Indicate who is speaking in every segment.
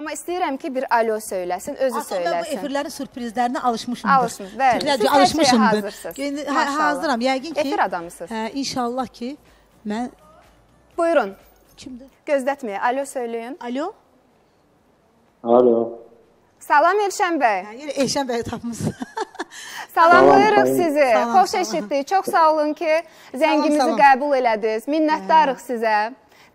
Speaker 1: Amma istəyirəm ki, bir alo söyləsin, özü
Speaker 2: Aslında bu
Speaker 1: söyləsin.
Speaker 2: efirlərin sürprizlərinə alışmışımdır.
Speaker 1: Alışmış, bəli. Şeyə
Speaker 2: alışmışımdır.
Speaker 1: hazırsınız.
Speaker 2: Hə,
Speaker 1: Maşallah.
Speaker 2: hazıram. Yəqin ki.
Speaker 1: Efir adamısınız.
Speaker 2: Hə, inşallah ki mən
Speaker 1: Buyurun,
Speaker 2: kimdir?
Speaker 1: gözlətməyin. Alo söyləyin.
Speaker 2: Alo?
Speaker 3: Alo.
Speaker 1: Salam Elşən bəy.
Speaker 2: Hə, yenə Elşən bəyi tapmısınız.
Speaker 1: Salamlayırıq
Speaker 3: Salam,
Speaker 1: sizi.
Speaker 2: salam,
Speaker 1: Xoş
Speaker 2: salam.
Speaker 1: eşitdik. Çox sağ olun ki, zəngimizi
Speaker 2: salam.
Speaker 1: qəbul elədiniz. Minnətdarıq sizə.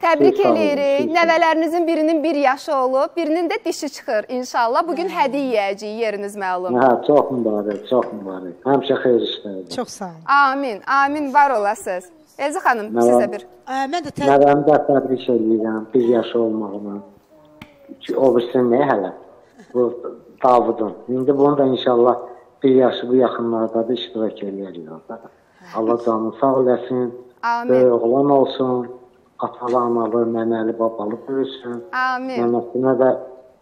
Speaker 1: Təbrik eləyirik. Nəvələrinizin birinin bir yaşı olub, birinin də dişi çıxır inşallah. Bu gün hədiyyə yeyəcəyik, yeriniz məlum.
Speaker 3: Hə, çox mübarək, çox mübarək. Həmişə xeyir işlərdir.
Speaker 2: Çox sağ olun.
Speaker 1: Amin, amin var olasınız. Elza xanım,
Speaker 3: Nə
Speaker 1: sizə bir.
Speaker 2: Ə, mən də tə
Speaker 3: Nəvəmi də təbrik edirəm, bir yaşı olmağına. Ki, O birisi nə hələ? Bu Davudun. İndi bunu da inşallah bir yaşı bu yaxınlarda da iştirak eləyəcək orada. Allah canını sağ eləsin.
Speaker 1: Amin.
Speaker 3: Böyük oğlan olsun. Atalı, analı, nənəli, babalı böyüsün.
Speaker 1: Amin.
Speaker 3: Nənəsinə də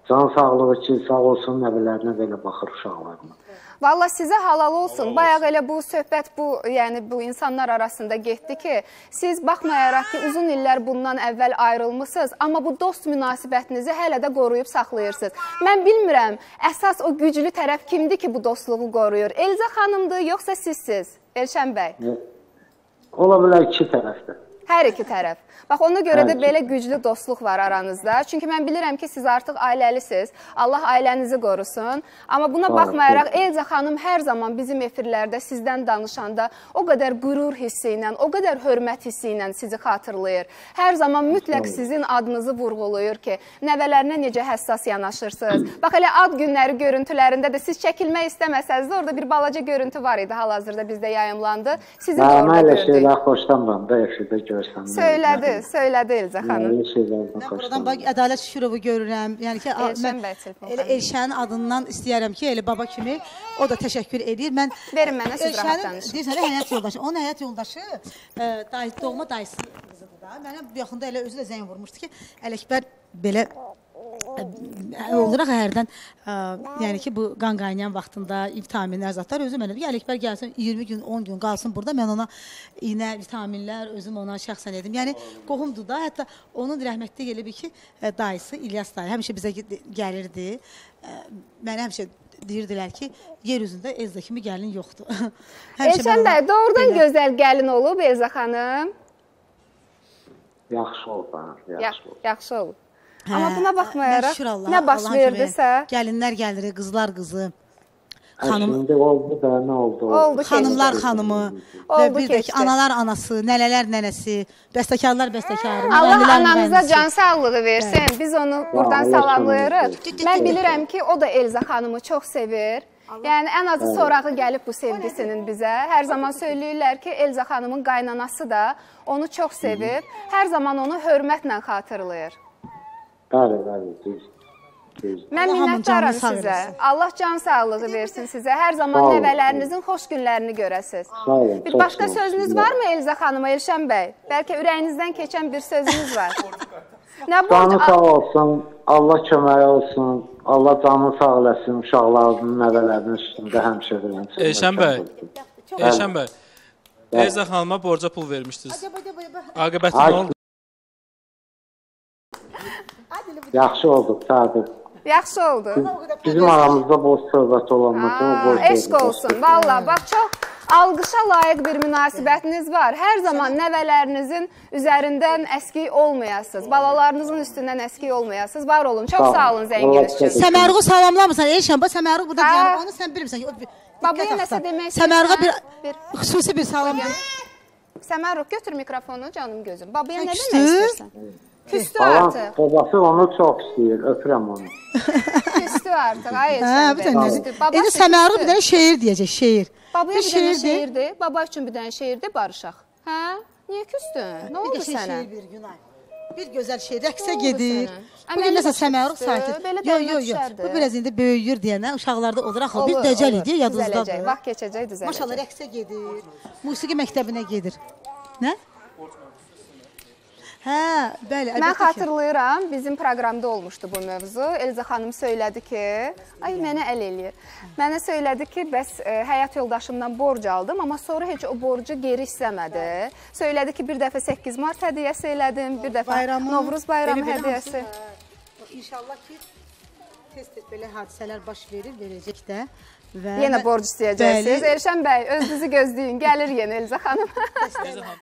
Speaker 3: can sağlığı için sağ olsun, nəvələrinə belə baxır uşaqlarına.
Speaker 1: Valla sizə halal olsun. Bayaq elə bu söhbət bu, yəni bu insanlar arasında getdi ki, siz baxmayaraq ki, uzun illər bundan əvvəl ayrılmısınız, amma bu dost münasibətinizi hələ də qoruyub saxlayırsınız. Mən bilmirəm, əsas o güclü tərəf kimdir ki, bu dostluğu qoruyur? Elza xanımdır, yoxsa sizsiz? Elşən bəy.
Speaker 3: Ola bilər iki tərəfdə.
Speaker 1: Hər iki tərəf. Bax ona görə də belə güclü dostluq var aranızda. Çünki mən bilirəm ki, siz artıq ailəlisiniz. Allah ailənizi qorusun. Amma buna baxmayaraq. Elza xanım hər zaman bizim efirlərdə sizdən danışanda o qədər qürur hissi ilə, o qədər hörmət hissi ilə sizi xatırlayır. Hər zaman mütləq sizin adınızı vurğulayır ki, nəvələrinə necə həssas yanaşırsınız. Bax elə ad günləri görüntülərində də siz çəkilmək istəməsəniz də orada bir balaca görüntü var idi. Hal-hazırda bizdə yayımlandı. Sizi də
Speaker 3: Mən
Speaker 1: orada
Speaker 3: elə
Speaker 1: gördük.
Speaker 3: şeylər xoşlamıram da efirdə görsəm.
Speaker 1: Söylədi, söylədi Elza xanım.
Speaker 2: Mən buradan bax Ədalət Şükürovu görürəm. Yəni ki, a-
Speaker 1: Elşən
Speaker 2: mən elə. Elşənin adından istəyərəm ki, elə baba kimi o da təşəkkür edir. Mən
Speaker 1: Verin mənə, siz rahat danışın.
Speaker 2: deyirsən həyat yoldaşı. Onun həyat yoldaşı e, day doğma dayısı qızıdır da. Mənə bu yaxında elə özü də zəng vurmuşdu ki, Ələkbər belə ə, olaraq hərdən ə, yəni ki bu qan qaynayan vaxtında vitaminlər zətlər özü mənə deyir Ələkbər gəlsin 20 gün 10 gün qalsın burada mən ona iynə vitaminlər özüm ona şəxsən edim. Yəni qohumdur da hətta onun rəhmətli gəlib ki ə, dayısı İlyas dayı həmişə bizə gəlirdi. Ə, Mənə həmişə deyirdilər ki, yer üzündə Elza kimi gəlin yoxdur.
Speaker 1: Elşən
Speaker 2: mən
Speaker 1: bəy, doğrudan
Speaker 2: belə-
Speaker 1: gözəl gəlin olub Elza xanım.
Speaker 3: Yaxşı
Speaker 1: Ya,
Speaker 3: yaxşı oldu.
Speaker 1: yaxşı olub.
Speaker 2: Hə,
Speaker 1: Amma buna baxmayaraq
Speaker 2: şükür Allaha,
Speaker 1: nə baş verdisə,
Speaker 2: gəlinlər gəlir, qızlar qızı. Xanım
Speaker 3: Şimdi oldu da nə oldu?
Speaker 1: Oldu
Speaker 2: xanımlar xanımı və
Speaker 1: Oldu
Speaker 2: bir də ki, analar anası, nənələr nənəsi, bəstəkarlar bəstəkarı,
Speaker 1: Allah anamıza can sağlığı versin. Biz onu buradan
Speaker 3: Allah
Speaker 1: salamlayırıq. Mən bilirəm ki, o da Elza xanımı çox sevir. Yəni ən azı sorağı gəlib bu sevgisinin bizə. Hər zaman söyləyirlər ki, Elza xanımın qaynanası da onu çox sevib. Hər zaman onu hörmətlə xatırlayır.
Speaker 3: Bəli, bəli, düz.
Speaker 1: Mən minnətdaram sizə. Allah can sağlığı versin sizə. Hər zaman nəvələrinizin xoş günlərini görəsiz.
Speaker 3: Sağ olun.
Speaker 1: Bir başqa sözünüz varmı Elza xanıma, Elşən bəy? Bəlkə ürəyinizdən keçən bir sözünüz var. Nə
Speaker 3: Canı
Speaker 1: borc
Speaker 3: sağ olsun, Allah köməyi olsun, Allah canını sağ eləsin, uşaqlarının, nəvələrinin üstündə həmişə verən.
Speaker 4: Elşən bəy. Elşən bəy. Elza xanıma borca pul vermişdiniz. Aqibəti nə oldu?
Speaker 3: Yaxşı oldu, Sadiq.
Speaker 1: Yaxşı oldu.
Speaker 3: Bizim aramızda boş söhbət olmasa o boş.
Speaker 1: Aa, eşq olsun. Valla bax çox alqışa layiq bir münasibətiniz var. Hər zaman nəvələrinizin üzərindən əskik olmayasınız. Balalarınızın üstündən əskik olmayasınız. Var olun. Çox
Speaker 3: Sağ ol.
Speaker 1: sağ olun zənginiz üçün.
Speaker 2: Səmərğu salamlamısan Elşən, bax Səmərğu burada deyir, onu sən bilmirsən ki,
Speaker 1: Babaya nəsə demək istəyirsən? Bir-
Speaker 2: xüsusi bir salam.
Speaker 1: Səmərruq götür mikrofonu canım gözüm. Babaya nə demək istəyirsən? Küstü
Speaker 3: Balam,
Speaker 1: artıq.
Speaker 3: babası onu çox istəyir, öpürəm onu.
Speaker 1: Küstü artıq. Ay
Speaker 2: Hə, bir dənə.
Speaker 1: Küstü. Babası
Speaker 2: İndi
Speaker 1: küstü.
Speaker 2: bir dənə şeir deyəcək, şeir.
Speaker 1: Babaya bir dənə
Speaker 2: şeirdir.
Speaker 1: şeirdir. Baba üçün bir dənə şeirdir, barışaq. Hə? Niyə küstün? Nə
Speaker 2: Bir
Speaker 1: oldu
Speaker 2: də şey
Speaker 1: sənə?
Speaker 2: şeir bir gün ay. Bir gözəl şey rəqsə gedir.
Speaker 1: sənə?
Speaker 2: Bu gün Səmərğu
Speaker 1: küstü,
Speaker 2: sakit. Yo, yo, yo. Bu biraz indi böyüyür deyənə uşaqlarda olur axı. Bir dəcəl idi, yadınızdadır.
Speaker 1: Vaxt keçəcək, düzələcək.
Speaker 2: Maşallah rəqsə gedir. Musiqi məktəbinə gedir. Nə? Hə, bəli,
Speaker 1: Mən
Speaker 2: əlbəttə ki.
Speaker 1: xatırlayıram, bizim proqramda olmuşdu bu mövzu. Elza xanım söylədi ki, ay mənə əl eləyir. Mənə söylədi ki, bəs e, həyat yoldaşımdan borc aldım, amma sonra heç o borcu geri istəmədi. Söylədi ki, bir dəfə 8 mart hədiyyəsi elədim, bir dəfə
Speaker 2: Bayramı,
Speaker 1: Novruz bayramı hədiyyəsi.
Speaker 2: hə. İnşallah ki tez-tez belə hadisələr baş verir, verəcək də. Və
Speaker 1: Yenə borc istəyəcəksiniz.
Speaker 2: Bəli.
Speaker 1: Elşən bəy, özünüzü gözləyin. Gəlir yenə.
Speaker 4: Elza xanım,